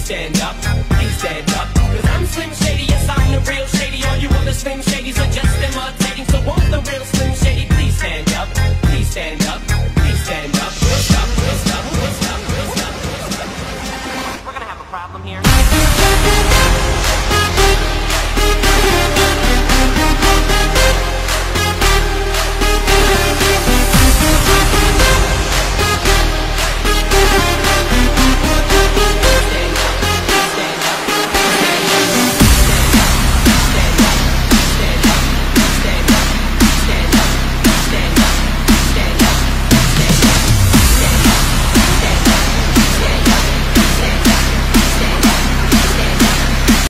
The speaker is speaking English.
please stand up, please stand up. Cause I'm Slim Shady, yes, I'm the real Shady. All you other Slim Shadys are just imitating. So won't the real Slim Shady please stand up, please stand up, please stand up. Stop, real stop, stop, real stop, stop. We're gonna have a problem here.